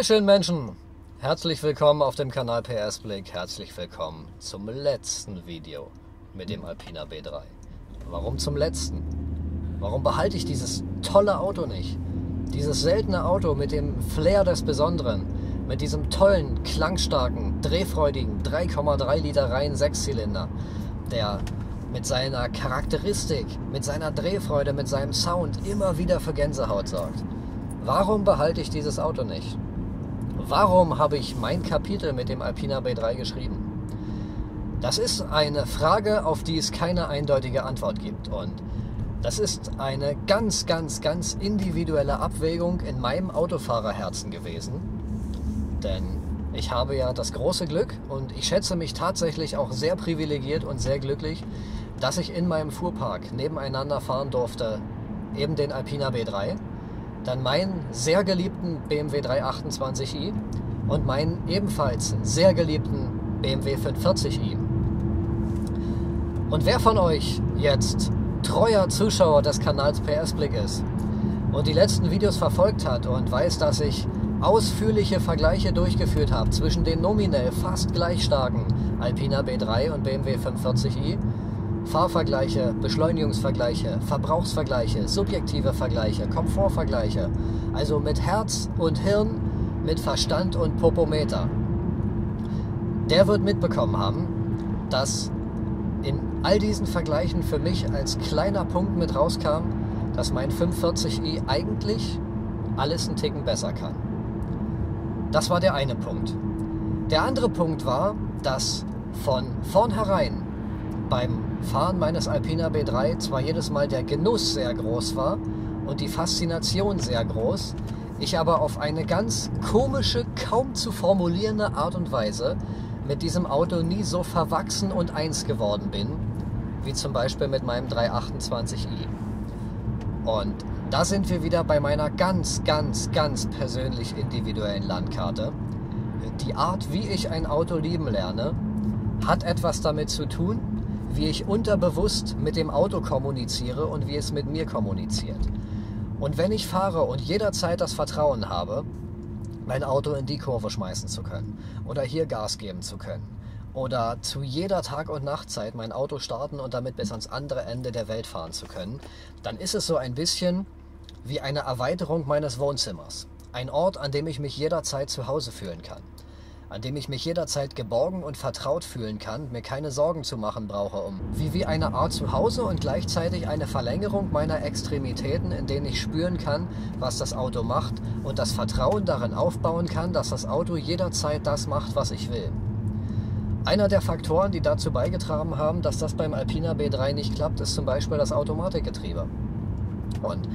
Hallo schönen Menschen, herzlich willkommen auf dem Kanal PS Blick, herzlich willkommen zum letzten Video mit dem Alpina B3. Warum zum letzten? Warum behalte ich dieses tolle Auto nicht? Dieses seltene Auto mit dem Flair des Besonderen, mit diesem tollen, klangstarken, drehfreudigen 3,3 Liter Reihen Sechszylinder, der mit seiner Charakteristik, mit seiner Drehfreude, mit seinem Sound immer wieder für Gänsehaut sorgt. Warum behalte ich dieses Auto nicht? Warum habe ich mein Kapitel mit dem Alpina B3 geschrieben? Das ist eine Frage, auf die es keine eindeutige Antwort gibt. Und das ist eine ganz, ganz, ganz individuelle Abwägung in meinem Autofahrerherzen gewesen. Denn ich habe ja das große Glück und ich schätze mich tatsächlich auch sehr privilegiert und sehr glücklich, dass ich in meinem Fuhrpark nebeneinander fahren durfte, eben den Alpina B3 dann meinen sehr geliebten BMW 328i und meinen ebenfalls sehr geliebten BMW 540i. Und wer von euch jetzt treuer Zuschauer des Kanals PS Blick ist und die letzten Videos verfolgt hat und weiß, dass ich ausführliche Vergleiche durchgeführt habe zwischen den nominell fast gleich starken Alpina B3 und BMW 540i, Fahrvergleiche, Beschleunigungsvergleiche, Verbrauchsvergleiche, subjektive Vergleiche, Komfortvergleiche. Also mit Herz und Hirn, mit Verstand und Popometer. Der wird mitbekommen haben, dass in all diesen Vergleichen für mich als kleiner Punkt mit rauskam, dass mein 540i eigentlich alles einen Ticken besser kann. Das war der eine Punkt. Der andere Punkt war, dass von vornherein beim Fahren meines Alpina B3 zwar jedes Mal der Genuss sehr groß war und die Faszination sehr groß, ich aber auf eine ganz komische, kaum zu formulierende Art und Weise mit diesem Auto nie so verwachsen und eins geworden bin, wie zum Beispiel mit meinem 328i. Und da sind wir wieder bei meiner ganz, ganz, ganz persönlich individuellen Landkarte. Die Art, wie ich ein Auto lieben lerne, hat etwas damit zu tun, wie ich unterbewusst mit dem Auto kommuniziere und wie es mit mir kommuniziert. Und wenn ich fahre und jederzeit das Vertrauen habe, mein Auto in die Kurve schmeißen zu können oder hier Gas geben zu können oder zu jeder Tag- und Nachtzeit mein Auto starten und damit bis ans andere Ende der Welt fahren zu können, dann ist es so ein bisschen wie eine Erweiterung meines Wohnzimmers. Ein Ort, an dem ich mich jederzeit zu Hause fühlen kann an dem ich mich jederzeit geborgen und vertraut fühlen kann, mir keine Sorgen zu machen brauche um. Wie wie eine Art Zuhause und gleichzeitig eine Verlängerung meiner Extremitäten, in denen ich spüren kann, was das Auto macht und das Vertrauen darin aufbauen kann, dass das Auto jederzeit das macht, was ich will. Einer der Faktoren, die dazu beigetragen haben, dass das beim Alpina B3 nicht klappt, ist zum Beispiel das Automatikgetriebe. Und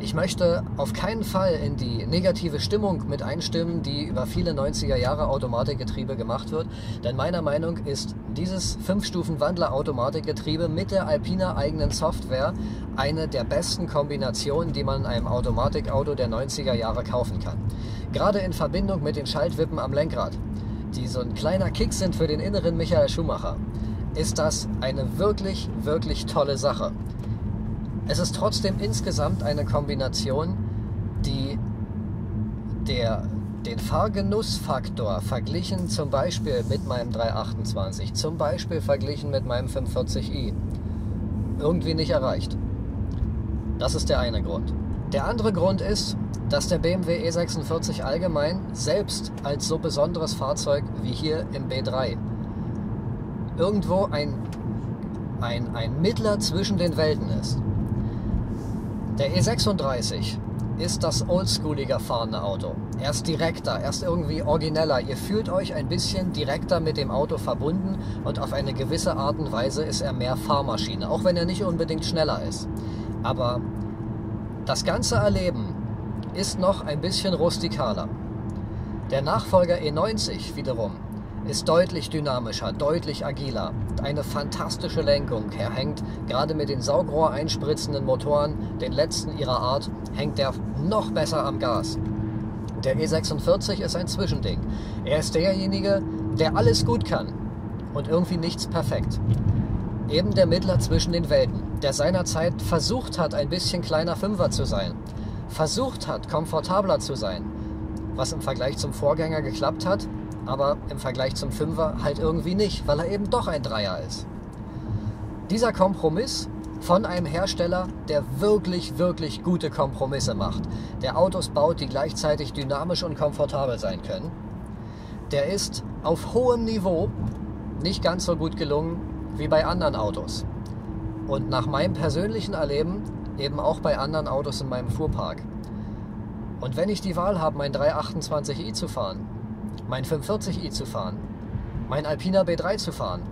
ich möchte auf keinen Fall in die negative Stimmung mit einstimmen, die über viele 90er Jahre Automatikgetriebe gemacht wird. Denn meiner Meinung ist dieses 5-Stufen-Wandler-Automatikgetriebe mit der Alpina eigenen Software eine der besten Kombinationen, die man in einem Automatikauto der 90er Jahre kaufen kann. Gerade in Verbindung mit den Schaltwippen am Lenkrad, die so ein kleiner Kick sind für den inneren Michael Schumacher, ist das eine wirklich, wirklich tolle Sache. Es ist trotzdem insgesamt eine Kombination, die der, den Fahrgenussfaktor verglichen zum Beispiel mit meinem 328, zum Beispiel verglichen mit meinem 540i, irgendwie nicht erreicht. Das ist der eine Grund. Der andere Grund ist, dass der BMW E46 allgemein selbst als so besonderes Fahrzeug wie hier im B3 irgendwo ein, ein, ein Mittler zwischen den Welten ist. Der E36 ist das oldschooliger fahrende Auto. Er ist direkter, er ist irgendwie origineller. Ihr fühlt euch ein bisschen direkter mit dem Auto verbunden und auf eine gewisse Art und Weise ist er mehr Fahrmaschine, auch wenn er nicht unbedingt schneller ist. Aber das ganze Erleben ist noch ein bisschen rustikaler. Der Nachfolger E90 wiederum ist deutlich dynamischer, deutlich agiler. Eine fantastische Lenkung. Er hängt gerade mit den Saugrohr einspritzenden Motoren, den letzten ihrer Art, hängt er noch besser am Gas. Der E46 ist ein Zwischending. Er ist derjenige, der alles gut kann und irgendwie nichts perfekt. Eben der Mittler zwischen den Welten, der seinerzeit versucht hat, ein bisschen kleiner Fünfer zu sein, versucht hat, komfortabler zu sein, was im Vergleich zum Vorgänger geklappt hat, aber im Vergleich zum Fünfer halt irgendwie nicht, weil er eben doch ein Dreier ist. Dieser Kompromiss von einem Hersteller, der wirklich, wirklich gute Kompromisse macht, der Autos baut, die gleichzeitig dynamisch und komfortabel sein können, der ist auf hohem Niveau nicht ganz so gut gelungen wie bei anderen Autos. Und nach meinem persönlichen Erleben eben auch bei anderen Autos in meinem Fuhrpark. Und wenn ich die Wahl habe, mein 328i zu fahren, mein 540i zu fahren, mein Alpina B3 zu fahren,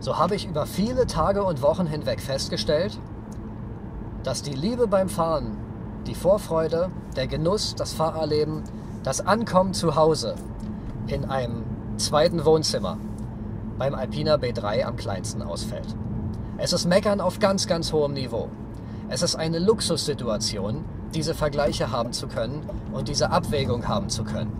so habe ich über viele Tage und Wochen hinweg festgestellt, dass die Liebe beim Fahren, die Vorfreude, der Genuss, das Fahrerleben, das Ankommen zu Hause in einem zweiten Wohnzimmer beim Alpina B3 am kleinsten ausfällt. Es ist Meckern auf ganz, ganz hohem Niveau. Es ist eine Luxussituation, diese Vergleiche haben zu können und diese Abwägung haben zu können.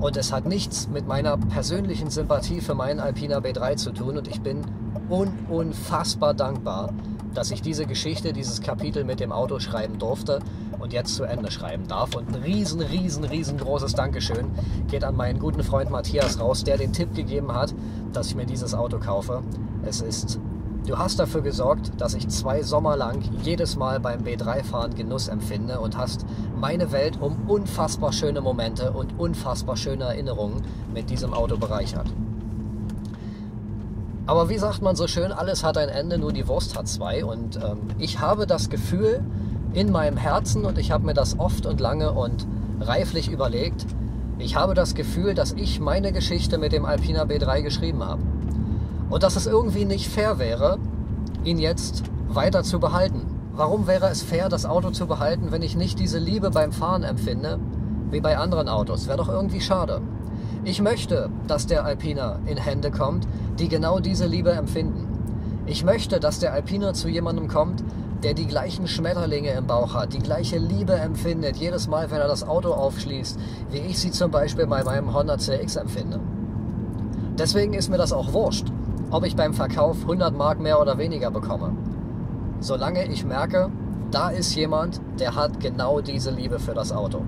Und es hat nichts mit meiner persönlichen Sympathie für meinen Alpina B3 zu tun und ich bin un unfassbar dankbar, dass ich diese Geschichte, dieses Kapitel mit dem Auto schreiben durfte und jetzt zu Ende schreiben darf. Und ein riesen, riesen, riesengroßes Dankeschön geht an meinen guten Freund Matthias raus, der den Tipp gegeben hat, dass ich mir dieses Auto kaufe. Es ist Du hast dafür gesorgt, dass ich zwei Sommer lang jedes Mal beim B3-Fahren Genuss empfinde und hast meine Welt um unfassbar schöne Momente und unfassbar schöne Erinnerungen mit diesem Auto bereichert. Aber wie sagt man so schön, alles hat ein Ende, nur die Wurst hat zwei. Und ähm, ich habe das Gefühl in meinem Herzen, und ich habe mir das oft und lange und reiflich überlegt, ich habe das Gefühl, dass ich meine Geschichte mit dem Alpina B3 geschrieben habe. Und dass es irgendwie nicht fair wäre, ihn jetzt weiter zu behalten. Warum wäre es fair, das Auto zu behalten, wenn ich nicht diese Liebe beim Fahren empfinde, wie bei anderen Autos? Wäre doch irgendwie schade. Ich möchte, dass der Alpina in Hände kommt, die genau diese Liebe empfinden. Ich möchte, dass der Alpina zu jemandem kommt, der die gleichen Schmetterlinge im Bauch hat, die gleiche Liebe empfindet, jedes Mal, wenn er das Auto aufschließt, wie ich sie zum Beispiel bei meinem Honda CX empfinde. Deswegen ist mir das auch wurscht, ob ich beim Verkauf 100 Mark mehr oder weniger bekomme. Solange ich merke, da ist jemand, der hat genau diese Liebe für das Auto.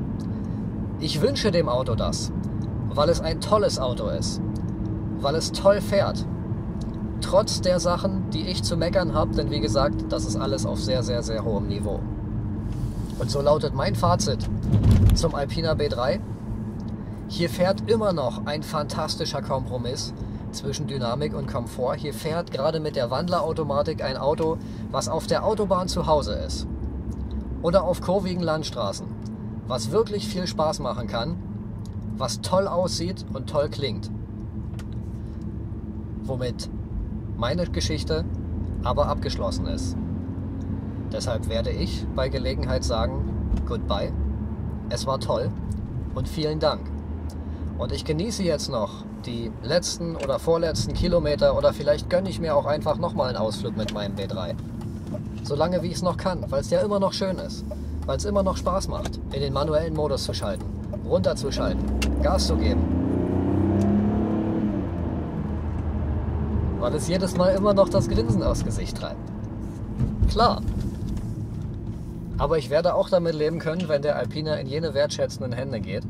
Ich wünsche dem Auto das, weil es ein tolles Auto ist, weil es toll fährt. Trotz der Sachen, die ich zu meckern habe, denn wie gesagt, das ist alles auf sehr, sehr, sehr hohem Niveau. Und so lautet mein Fazit zum Alpina B3. Hier fährt immer noch ein fantastischer Kompromiss zwischen Dynamik und Komfort. Hier fährt gerade mit der Wandlerautomatik ein Auto, was auf der Autobahn zu Hause ist. Oder auf kurvigen Landstraßen. Was wirklich viel Spaß machen kann, was toll aussieht und toll klingt. Womit meine Geschichte aber abgeschlossen ist. Deshalb werde ich bei Gelegenheit sagen, goodbye, es war toll und vielen Dank. Und ich genieße jetzt noch die letzten oder vorletzten Kilometer oder vielleicht gönne ich mir auch einfach nochmal einen Ausflug mit meinem B3. Solange wie ich es noch kann, weil es ja immer noch schön ist. Weil es immer noch Spaß macht, in den manuellen Modus zu schalten, runterzuschalten, Gas zu geben. Weil es jedes Mal immer noch das Grinsen aufs Gesicht treibt. Klar. Aber ich werde auch damit leben können, wenn der Alpina in jene wertschätzenden Hände geht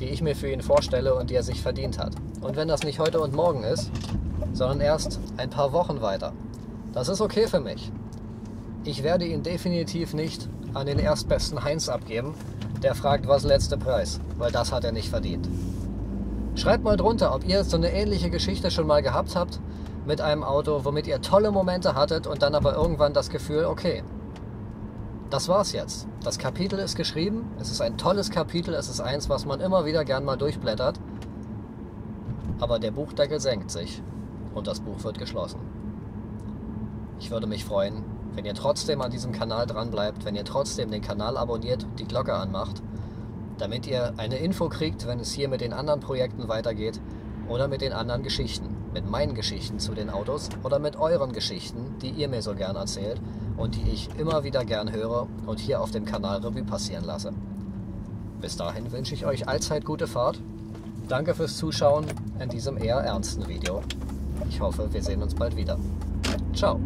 die ich mir für ihn vorstelle und die er sich verdient hat. Und wenn das nicht heute und morgen ist, sondern erst ein paar Wochen weiter, das ist okay für mich. Ich werde ihn definitiv nicht an den erstbesten Heinz abgeben, der fragt, was letzte Preis, weil das hat er nicht verdient. Schreibt mal drunter, ob ihr so eine ähnliche Geschichte schon mal gehabt habt mit einem Auto, womit ihr tolle Momente hattet und dann aber irgendwann das Gefühl, okay, das war's jetzt. Das Kapitel ist geschrieben. Es ist ein tolles Kapitel. Es ist eins, was man immer wieder gern mal durchblättert. Aber der Buchdeckel senkt sich und das Buch wird geschlossen. Ich würde mich freuen, wenn ihr trotzdem an diesem Kanal dran bleibt, wenn ihr trotzdem den Kanal abonniert und die Glocke anmacht, damit ihr eine Info kriegt, wenn es hier mit den anderen Projekten weitergeht oder mit den anderen Geschichten, mit meinen Geschichten zu den Autos oder mit euren Geschichten, die ihr mir so gern erzählt und die ich immer wieder gern höre und hier auf dem Kanal Revue passieren lasse. Bis dahin wünsche ich euch allzeit gute Fahrt. Danke fürs Zuschauen in diesem eher ernsten Video. Ich hoffe, wir sehen uns bald wieder. Ciao.